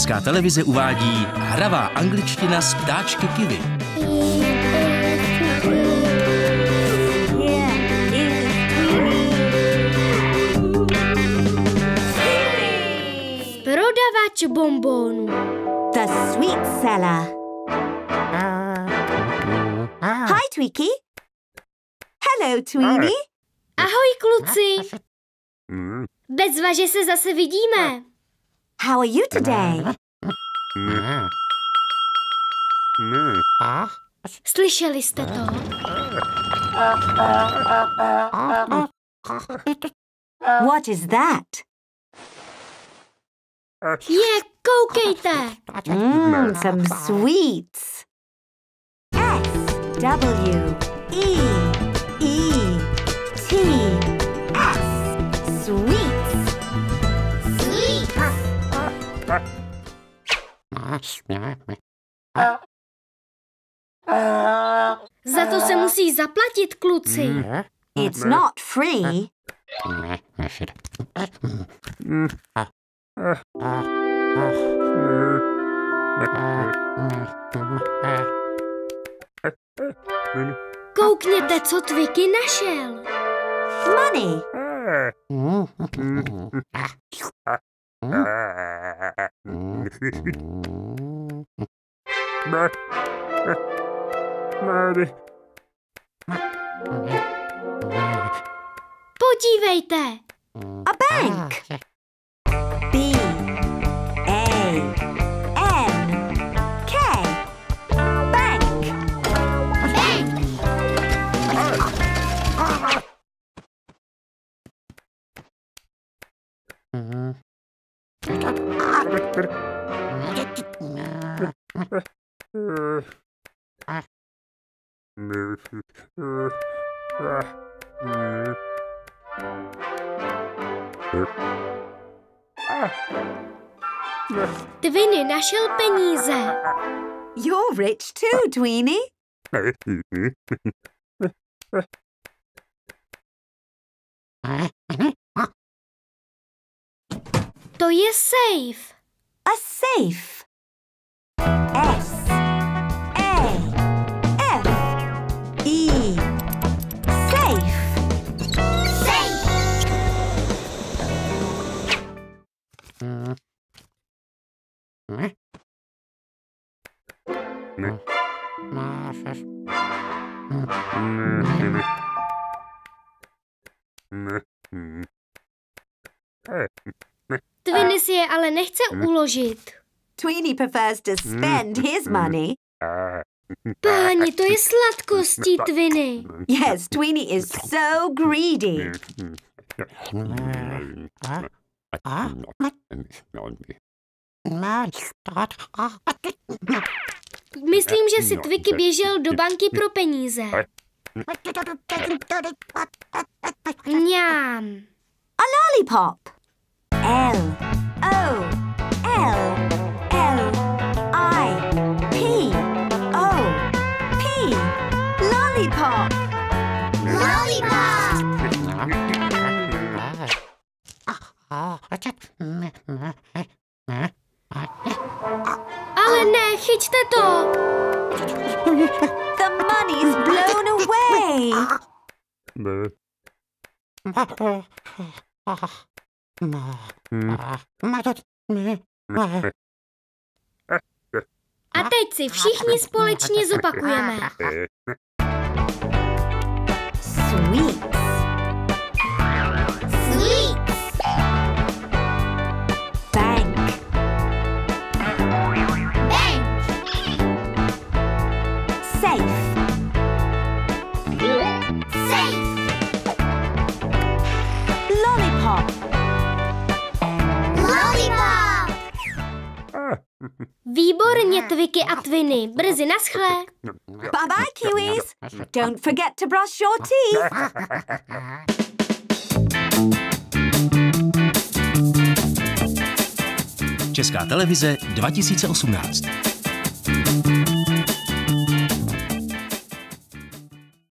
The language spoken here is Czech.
Česká televize uvádí hravá angličtina z ptáčky Kivy. Prodavač bombónů. The sweet seller. Hi, Tweaky. Hello, Tweenie. Ahoj, kluci. Bezva, že se zase vidíme. How are you today? Slyšeli jste to? What is that? Je, koukejte. Mmm, some sweets. S W E E T S. Sweets. Za to se musí zaplatit, kluci. It's not free. Koukněte, co Twiky našel. Money. Podívejte. A bank. B A N K. Bank. Twiny našel peníze. You're rich too, Tweenie. To je safe. A safe. Twiny si je ale nechce uložit. Tweenie prefers to spend his money. Páni, to je sladkostí, Twiny. Yes, Tweenie is so greedy. Myslím, že si Twiky běžel do banky pro peníze. Mňám. A lollipop. L O L L I P O P. Lollipop. Lollipop. Ale ne, chyťte to. The money's blown away. A teď si všichni společně zopakujeme. Sweets. Výborně, Twiky a Twiny. Brzy naschle. Bye bye, Kiwis. Don't forget to brush your teeth. Česká televize 2018.